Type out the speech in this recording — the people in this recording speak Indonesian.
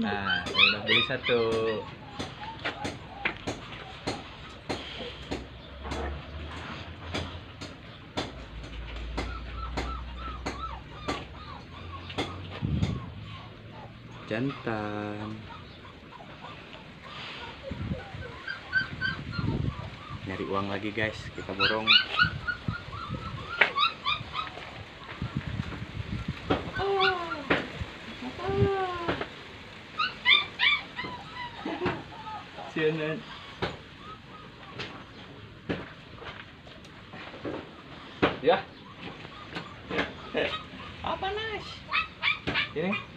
Nah, saya udah beli satu. Jantan. Nyari uang lagi guys, kita borong. CNN. Ya. Apa Nas? Ini.